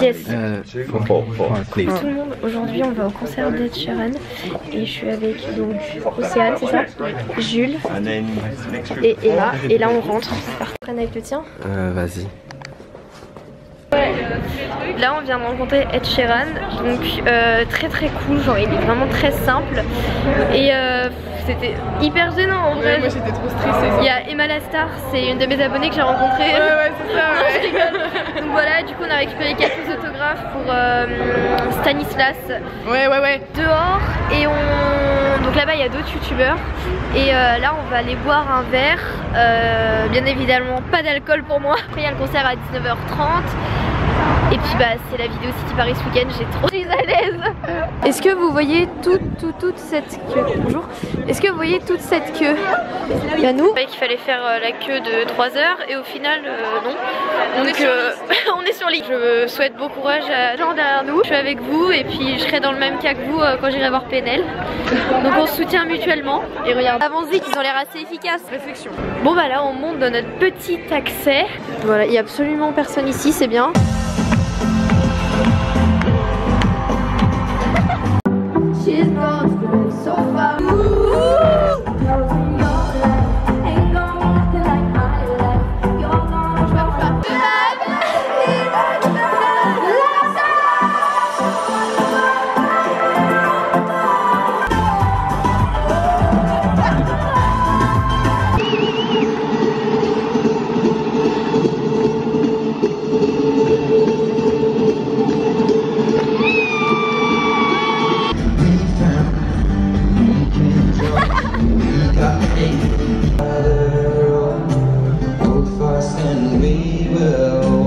Yes. Uh, please. Tout le monde, aujourd'hui on va au concert d'Ed Sheeran et je suis avec donc Océane, c'est ça? Jules et Emma. Et là on rentre. C'est parti. Prenne avec le tien? Euh, vas-y. Là on vient de rencontrer Ed Sheeran, donc euh, très très cool, genre il est vraiment très simple et euh, c'était hyper gênant en vrai. Ouais, moi j'étais trop stressée. Il y a Emma Lastar, c'est une de mes abonnées que j'ai rencontrée. Ouais, ouais, c'est ça, ouais. rigole. Donc voilà, du coup on a récupéré quelques autographes pour euh, Stanislas Ouais, ouais, ouais. dehors et on donc là-bas il y a d'autres youtubeurs et euh, là on va aller boire un verre Euh, bien évidemment pas d'alcool pour moi après il y a le concert à 19h30 et puis bah c'est la vidéo City Paris ce week-end j'ai trop suis à l'aise. Est-ce que vous voyez toute toute toute cette queue? Bonjour. Est-ce que vous voyez toute cette queue? Il y a nous. Qu'il fallait faire euh, la queue de 3 heures et au final euh, non. Donc euh, on est sur l'île. Je souhaite bon courage à gens derrière nous je suis avec vous et puis je serai dans le même cas que vous euh, quand j'irai voir PNL donc on se soutient mutuellement. Et regarde. Avance-y qu'ils ont l'air assez efficaces. Réflexion. Bon bah là on monte dans notre petit accès. Voilà il y a absolument personne ici c'est bien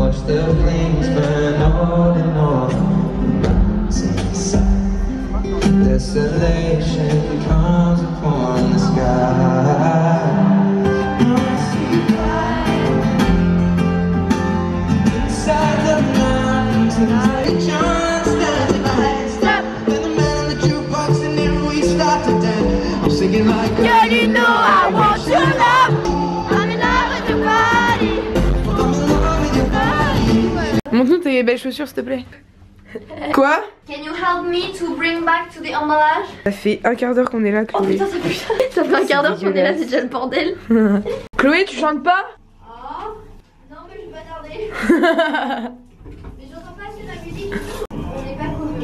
watch the flames burn on and on. Mountainside. Desolation comes upon the sky. Inside the mountains, the John stands Montre-nous tes belles chaussures, s'il te plaît. Quoi Can you help me to bring back to the emballage? Ça fait un quart d'heure qu'on est là, Oh Chloé. putain ça pue Ça fait un quart d'heure qu'on est là c'est déjà le bordel. Chloé, tu chantes pas Oh. Non mais je vais pas tarder. Mais j'entends pas assez la musique. On n'est pas commun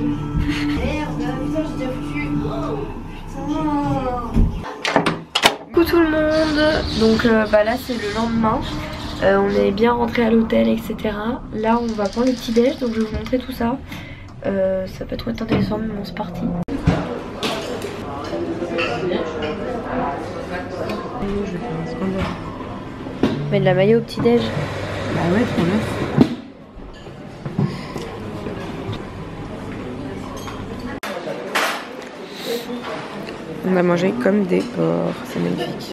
Merde putain j'ai déjà foutu. Oh, Putain. Coucou tout le monde. Donc euh, bah là c'est le lendemain Euh, on est bien rentré à l'hôtel etc Là on va prendre le petit déj donc je vais vous montrer tout ça Euh, Ça peut trop être intéressant mais bon c'est parti Mais de la maillot au petit déj Bah ouais, trop neuf. On a mangé comme des porcs, c'est magnifique.